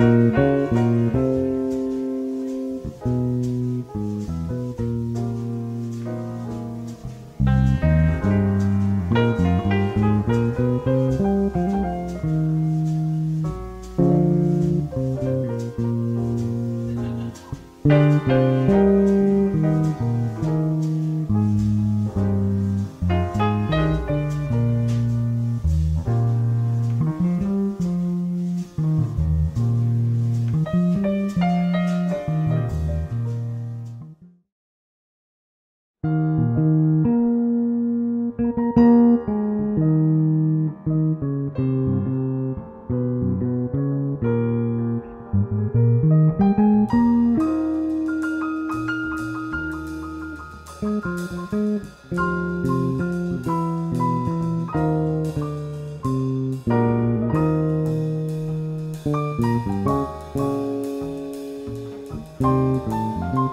Música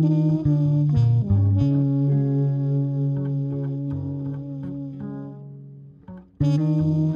thank you